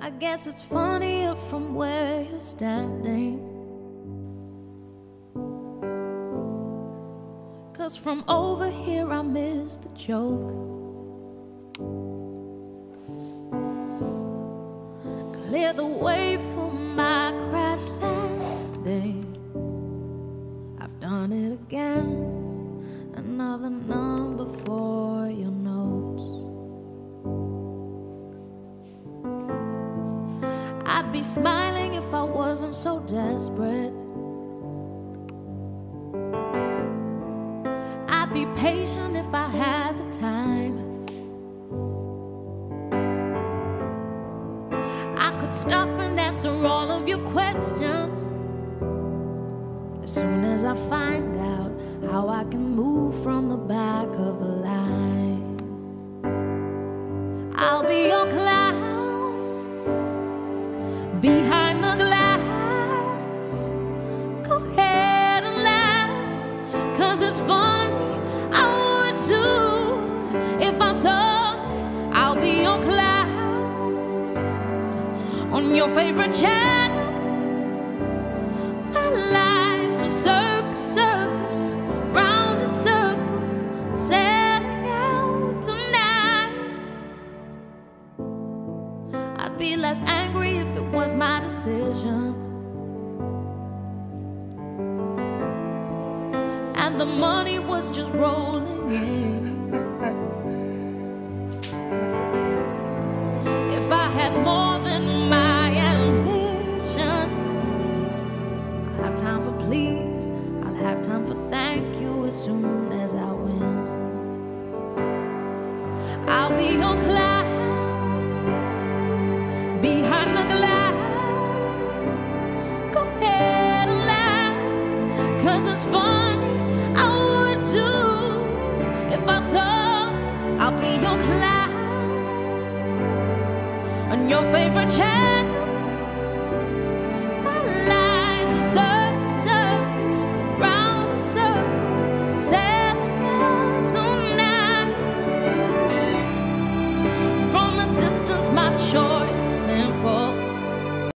I guess it's funnier from where you're standing. Cause from over here I miss the joke. Clear the way for my crash landing. I've done it again. Another number be smiling if I wasn't so desperate. I'd be patient if I had the time. I could stop and answer all of your questions as soon as I find out how I can move from the back of the line. I'll be behind the glass. Go ahead and laugh, cause it's funny. I would too if I saw I'll be your clown on your favorite channel. My life's be less angry if it was my decision. And the money was just rolling in. If I had more than my ambition, I'll have time for please, I'll have time for thank you as soon as I win. I'll be on clown it's funny. I would too if I saw I'll be your clown on your favorite channel.